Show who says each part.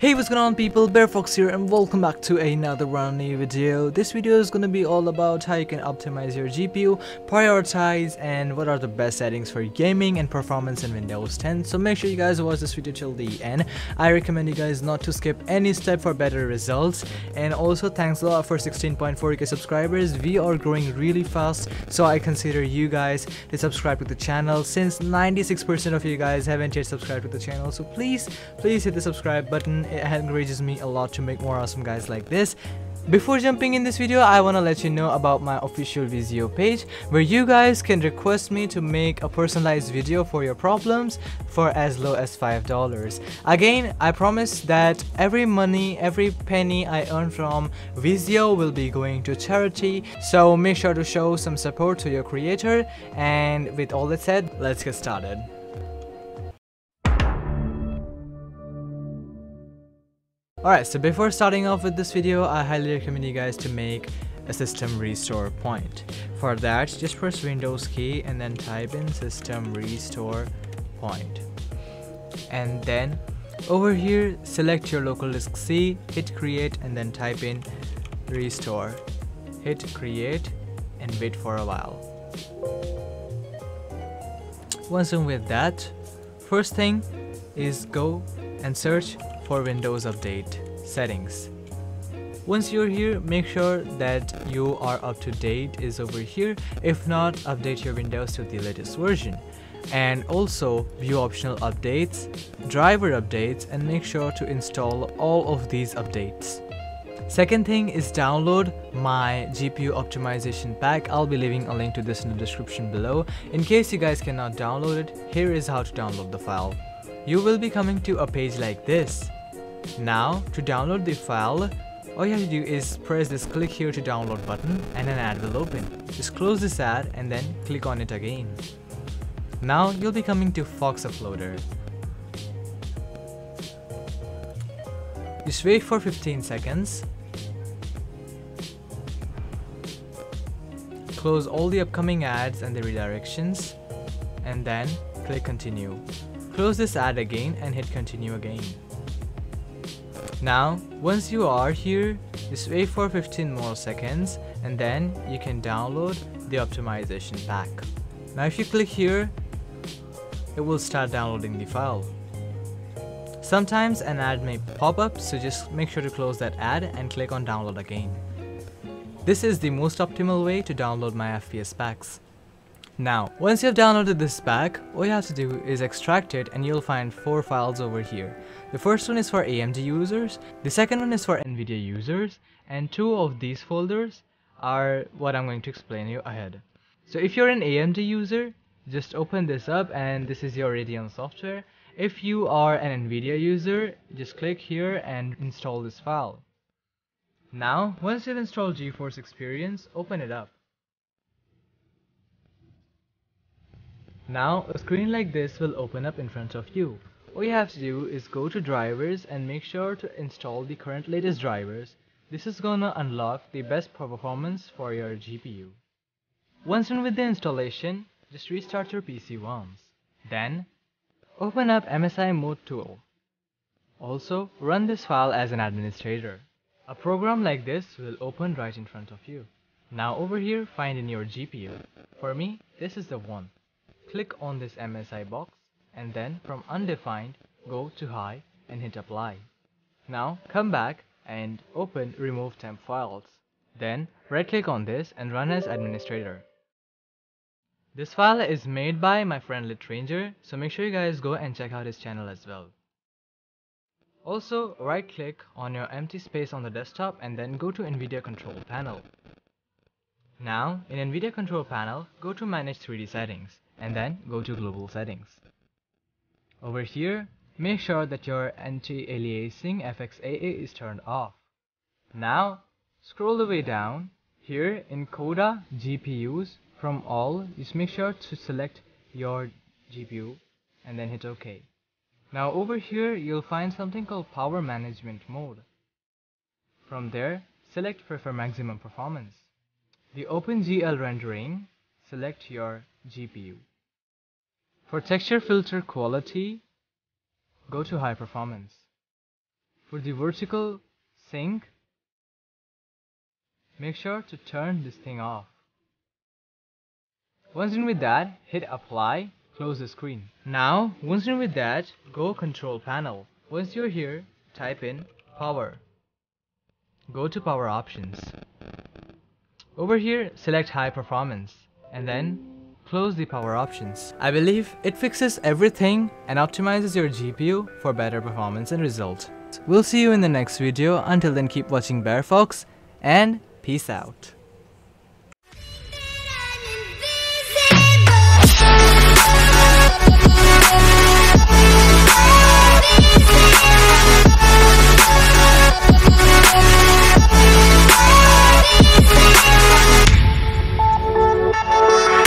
Speaker 1: Hey what's going on people, BareFox here and welcome back to another brand new video. This video is gonna be all about how you can optimize your GPU, prioritize and what are the best settings for gaming and performance in Windows 10. So make sure you guys watch this video till the end. I recommend you guys not to skip any step for better results. And also thanks a lot for 16.4k subscribers. We are growing really fast so I consider you guys to subscribe to the channel since 96% of you guys haven't yet subscribed to the channel. So please, please hit the subscribe button it encourages me a lot to make more awesome guys like this before jumping in this video, I want to let you know about my official Wisio page where you guys can request me to make a personalized video for your problems for as low as $5. Again, I promise that every money, every penny I earn from Wisio will be going to charity. So make sure to show some support to your creator and with all that said, let's get started. Alright, so before starting off with this video, I highly recommend you guys to make a system restore point. For that, just press Windows key and then type in system restore point. And then over here, select your local disk C, hit create and then type in restore. Hit create and wait for a while. Once done with that, first thing is go and search for Windows Update settings. Once you're here, make sure that you are up to date is over here. If not, update your Windows to the latest version. And also view optional updates, driver updates, and make sure to install all of these updates. Second thing is download my GPU optimization pack. I'll be leaving a link to this in the description below. In case you guys cannot download it, here is how to download the file. You will be coming to a page like this. Now, to download the file, all you have to do is press this click here to download button and an ad will open. Just close this ad and then click on it again. Now you'll be coming to Fox Uploader. Just wait for 15 seconds. Close all the upcoming ads and the redirections and then click continue. Close this ad again and hit continue again. Now, once you are here, just wait for 15 more seconds and then you can download the optimization pack. Now if you click here, it will start downloading the file. Sometimes an ad may pop up, so just make sure to close that ad and click on download again. This is the most optimal way to download my FPS packs. Now, once you have downloaded this pack, all you have to do is extract it and you'll find 4 files over here. The first one is for AMD users, the second one is for NVIDIA users, and two of these folders are what I'm going to explain you ahead. So if you're an AMD user, just open this up and this is your Radeon software. If you are an NVIDIA user, just click here and install this file. Now, once you've installed GeForce Experience, open it up. Now a screen like this will open up in front of you. All you have to do is go to drivers and make sure to install the current latest drivers. This is gonna unlock the best performance for your GPU. Once done with the installation, just restart your PC once. Then, open up MSI Mode tool. Also, run this file as an administrator. A program like this will open right in front of you. Now over here, find in your GPU. For me, this is the one. Click on this MSI box and then from undefined go to high and hit apply. Now come back and open remove temp files. Then right click on this and run as administrator. This file is made by my friend Litranger so make sure you guys go and check out his channel as well. Also right click on your empty space on the desktop and then go to NVIDIA control panel. Now in NVIDIA control panel go to manage 3D settings and then go to global settings. Over here, make sure that your anti-aliasing FXAA is turned off. Now, scroll the way down. Here in CUDA GPUs from all, just make sure to select your GPU and then hit OK. Now over here, you'll find something called Power Management Mode. From there, select Prefer Maximum Performance. The OpenGL rendering, select your GPU. For texture filter quality, go to high performance. for the vertical sync, make sure to turn this thing off. Once done with that, hit apply, close the screen. Now, once done with that, go control panel. Once you're here, type in power. Go to power options. Over here, select high performance and then close the power options. I believe it fixes everything and optimizes your GPU for better performance and result. We'll see you in the next video. Until then keep watching BareFox and peace out.